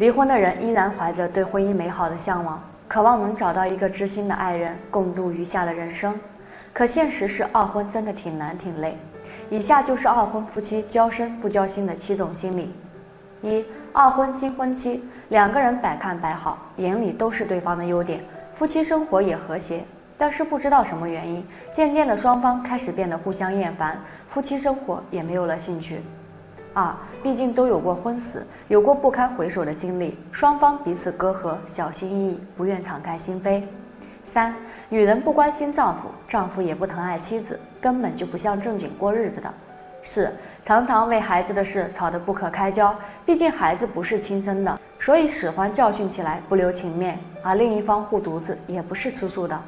离婚的人依然怀着对婚姻美好的向往，渴望能找到一个知心的爱人，共度余下的人生。可现实是，二婚真的挺难挺累。以下就是二婚夫妻交身不交心的七种心理：一、二婚新婚期，两个人百看百好，眼里都是对方的优点，夫妻生活也和谐。但是不知道什么原因，渐渐的双方开始变得互相厌烦，夫妻生活也没有了兴趣。二，毕竟都有过婚死，有过不堪回首的经历，双方彼此隔阂，小心翼翼，不愿敞开心扉。三，女人不关心丈夫，丈夫也不疼爱妻子，根本就不像正经过日子的。四，常常为孩子的事吵得不可开交，毕竟孩子不是亲生的，所以使唤教训起来不留情面，而另一方护犊子也不是吃素的。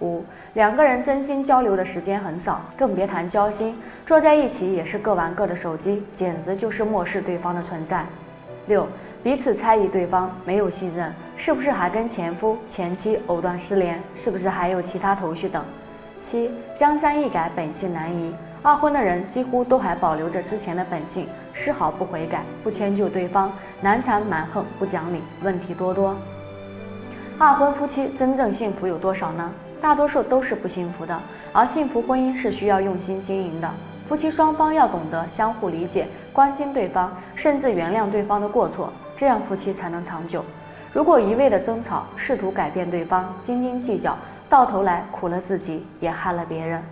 五，两个人真心交流的时间很少，更别谈交心。坐在一起也是各玩各的手机，简直就是漠视对方的存在。六，彼此猜疑对方，没有信任，是不是还跟前夫、前妻藕断丝连？是不是还有其他头绪等？七，江山易改，本性难移。二婚的人几乎都还保留着之前的本性，丝毫不悔改，不迁就对方，难缠蛮横，不讲理，问题多多。二婚夫妻真正幸福有多少呢？大多数都是不幸福的，而幸福婚姻是需要用心经营的。夫妻双方要懂得相互理解、关心对方，甚至原谅对方的过错，这样夫妻才能长久。如果一味的争吵，试图改变对方，斤斤计较，到头来苦了自己，也害了别人。